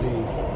Sim.